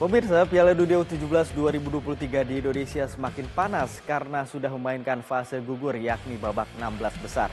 Pemirsa, Piala Dunia U17 2023 di Indonesia semakin panas karena sudah memainkan fase gugur yakni babak 16 besar.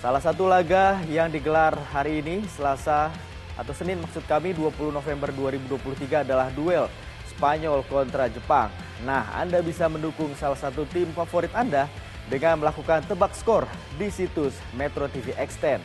Salah satu laga yang digelar hari ini, Selasa atau Senin maksud kami 20 November 2023 adalah duel Spanyol kontra Jepang. Nah, Anda bisa mendukung salah satu tim favorit Anda dengan melakukan tebak skor di situs Metro TV Extend.